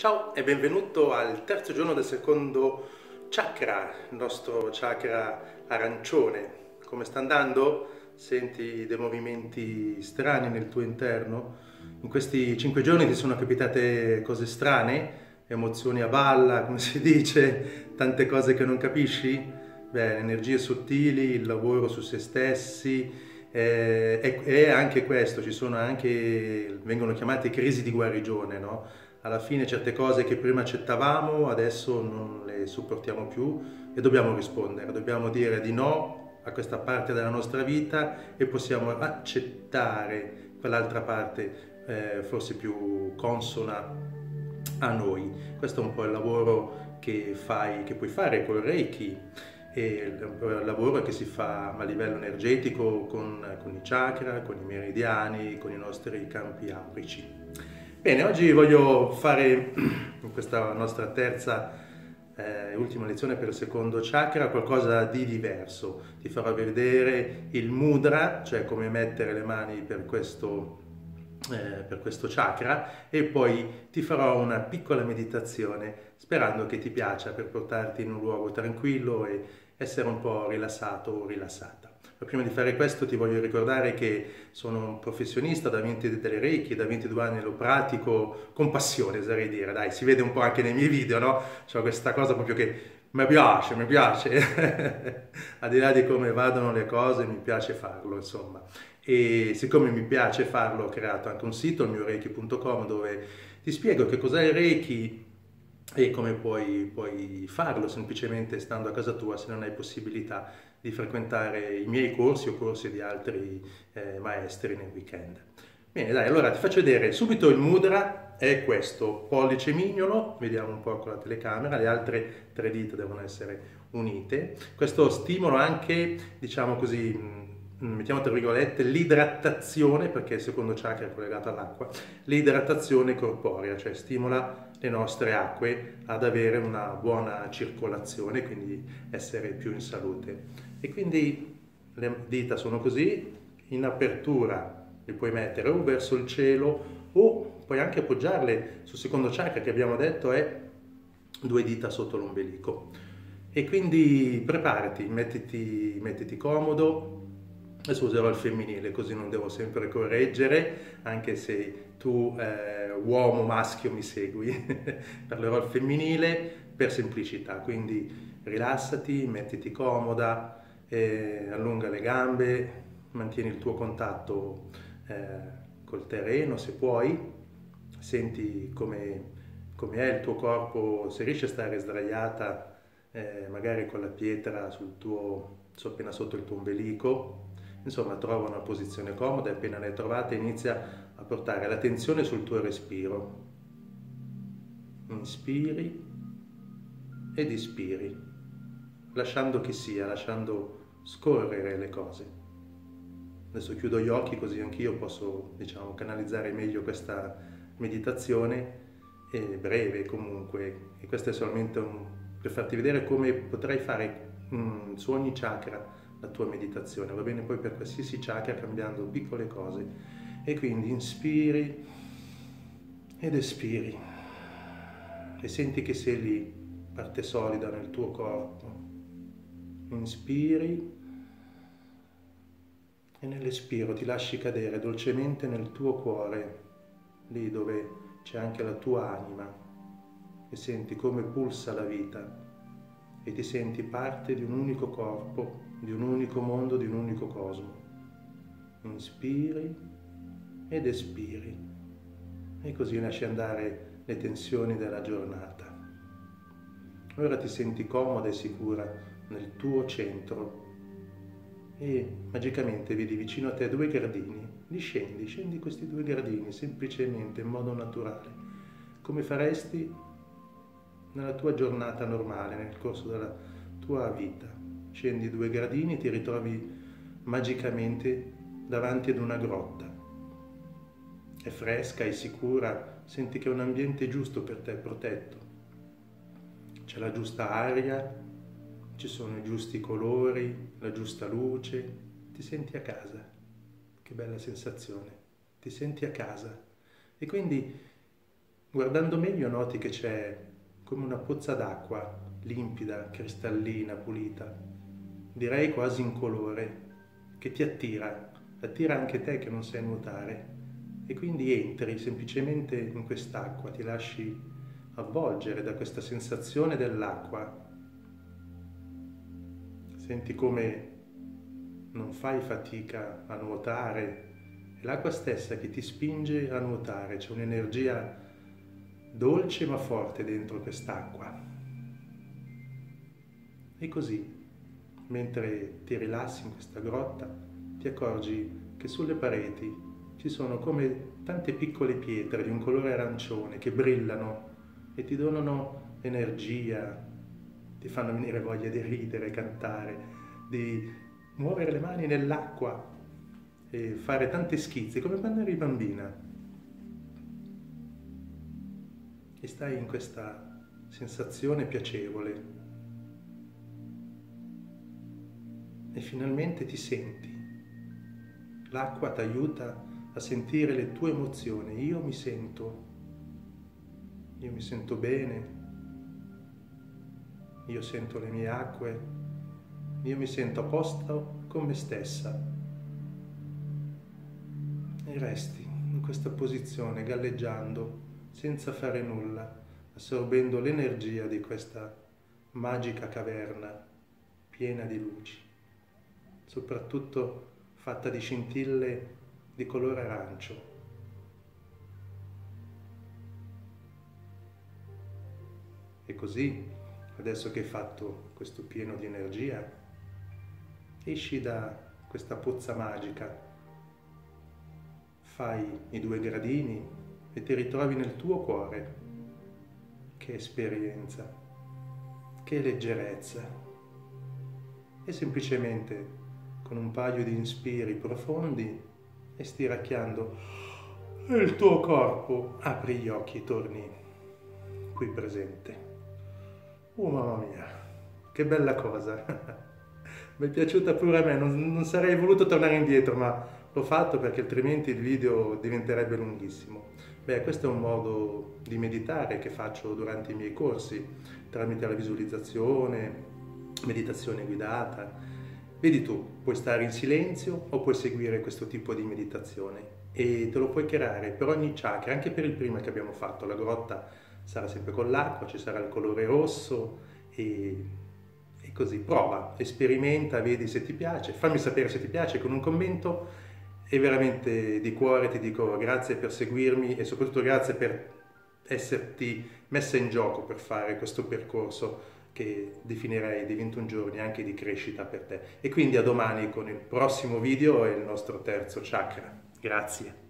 Ciao e benvenuto al terzo giorno del secondo chakra, il nostro chakra arancione. Come sta andando? Senti dei movimenti strani nel tuo interno? In questi cinque giorni ti sono capitate cose strane? Emozioni a balla, come si dice? Tante cose che non capisci? Beh, energie sottili, il lavoro su se stessi, eh, e, anche questo, ci sono anche, vengono chiamate crisi di guarigione, no? Alla fine certe cose che prima accettavamo adesso non le sopportiamo più e dobbiamo rispondere, dobbiamo dire di no a questa parte della nostra vita e possiamo accettare quell'altra parte eh, forse più consona a noi. Questo è un po' il lavoro che, fai, che puoi fare col Reiki e il lavoro che si fa a livello energetico con, con i chakra, con i meridiani, con i nostri campi aurici. Bene, oggi voglio fare in questa nostra terza e eh, ultima lezione per il secondo chakra qualcosa di diverso. Ti farò vedere il mudra, cioè come mettere le mani per questo, eh, per questo chakra e poi ti farò una piccola meditazione sperando che ti piaccia per portarti in un luogo tranquillo e essere un po' rilassato o rilassata. Ma prima di fare questo ti voglio ricordare che sono un professionista da 20 delle Reiki, da 22 anni lo pratico con passione, oserei dire, dai, si vede un po' anche nei miei video, no? C'ho questa cosa proprio che mi piace, mi piace, al di là di come vadano le cose, mi piace farlo, insomma. E siccome mi piace farlo, ho creato anche un sito, il mio reiki.com, dove ti spiego che cos'è il Reiki, e come puoi, puoi, farlo semplicemente stando a casa tua se non hai possibilità di frequentare i miei corsi o corsi di altri eh, maestri nel weekend. Bene, dai, allora ti faccio vedere subito il mudra, è questo, pollice mignolo, vediamo un po' con la telecamera, le altre tre dita devono essere unite. Questo stimola anche, diciamo così, mettiamo tra virgolette, l'idratazione, perché il secondo chakra è collegato all'acqua, l'idratazione corporea, cioè stimola le nostre acque ad avere una buona circolazione, quindi essere più in salute. E quindi le dita sono così, in apertura le puoi mettere o verso il cielo o puoi anche appoggiarle sul secondo chakra che abbiamo detto è due dita sotto l'ombelico. E quindi preparati, mettiti, mettiti comodo, adesso userò il femminile così non devo sempre correggere, anche se tu eh, uomo maschio mi segui, parlerò al femminile per semplicità, quindi rilassati, mettiti comoda, eh, allunga le gambe, mantieni il tuo contatto eh, col terreno se puoi, senti come, come, è il tuo corpo, se riesci a stare sdraiata eh, magari con la pietra sul tuo, appena sotto il tuo ombelico, insomma trova una posizione comoda e appena l'hai trovata inizia a portare l'attenzione sul tuo respiro. Inspiri ed ispiri, lasciando che sia, lasciando scorrere le cose. Adesso chiudo gli occhi così anch'io posso, diciamo, canalizzare meglio questa meditazione, è breve comunque, e questo è solamente un, per farti vedere come potrai fare mm, su ogni chakra la tua meditazione, va bene poi per qualsiasi chakra cambiando piccole cose. E quindi inspiri ed espiri e senti che sei lì, parte solida nel tuo corpo. Inspiri e nell'espiro ti lasci cadere dolcemente nel tuo cuore, lì dove c'è anche la tua anima, e senti come pulsa la vita e ti senti parte di un unico corpo, di un unico mondo, di un unico cosmo. Inspiri ed espiri e così lasci andare le tensioni della giornata. Ora ti senti comoda e sicura nel tuo centro e magicamente vedi vicino a te due gradini. Li scendi, scendi questi due gradini semplicemente in modo naturale, come faresti nella tua giornata normale, nel corso della tua vita. Scendi due gradini e ti ritrovi magicamente davanti ad una grotta. È fresca, è sicura, senti che è un ambiente giusto per te, protetto. C'è la giusta aria, ci sono i giusti colori, la giusta luce, ti senti a casa. Che bella sensazione, ti senti a casa. E quindi Guardando meglio noti che c'è come una pozza d'acqua, limpida, cristallina, pulita, direi quasi incolore, che ti attira, attira anche te che non sai nuotare e quindi entri semplicemente in quest'acqua, ti lasci avvolgere da questa sensazione dell'acqua. Senti come non fai fatica a nuotare, è l'acqua stessa che ti spinge a nuotare, c'è un'energia dolce ma forte dentro quest'acqua. E così, mentre ti rilassi in questa grotta, ti accorgi che sulle pareti ci sono come tante piccole pietre di un colore arancione che brillano e ti donano energia, ti fanno venire voglia di ridere, cantare, di muovere le mani nell'acqua e fare tanti schizzi come quando eri bambina. E stai in questa sensazione piacevole. E finalmente ti senti. L'acqua ti aiuta a sentire le tue emozioni. Io mi sento, io mi sento bene, io sento le mie acque, io mi sento a posto con me stessa. E resti in questa posizione galleggiando senza fare nulla, assorbendo l'energia di questa magica caverna piena di luci, soprattutto fatta di scintille di colore arancio. E così, adesso che hai fatto questo pieno di energia, esci da questa pozza magica, fai i due gradini e ti ritrovi nel tuo cuore. Che esperienza, che leggerezza. E semplicemente con un paio di inspiri profondi e stiracchiando il tuo corpo, apri gli occhi e torni qui presente. Oh mamma mia, che bella cosa! Mi è piaciuta pure a me, non, non sarei voluto tornare indietro, ma l'ho fatto perché altrimenti il video diventerebbe lunghissimo. Beh, questo è un modo di meditare che faccio durante i miei corsi, tramite la visualizzazione, meditazione guidata, Vedi tu, puoi stare in silenzio o puoi seguire questo tipo di meditazione e te lo puoi creare per ogni chakra, anche per il prima che abbiamo fatto, la grotta sarà sempre con l'acqua, ci sarà il colore rosso e, e così. Prova, sperimenta, vedi se ti piace, fammi sapere se ti piace con un commento e veramente di cuore ti dico grazie per seguirmi e soprattutto grazie per esserti messa in gioco per fare questo percorso che definirei di 21 giorni anche di crescita per te. E quindi a domani con il prossimo video e il nostro terzo chakra. Grazie.